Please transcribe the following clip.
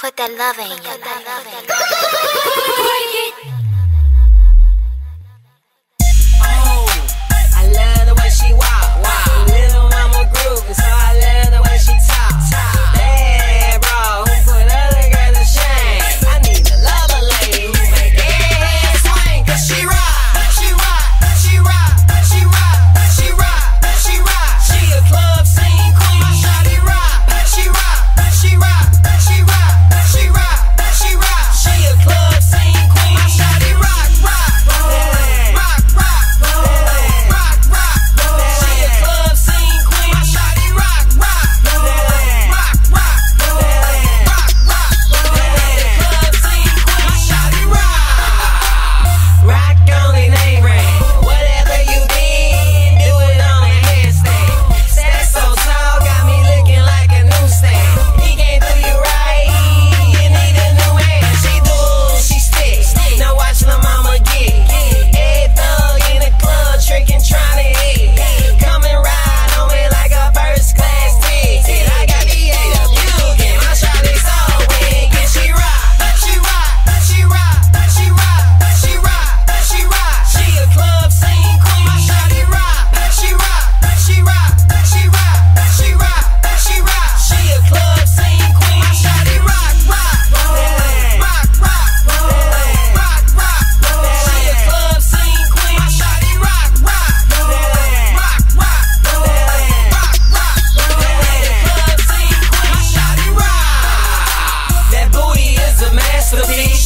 Put that love in you. That Club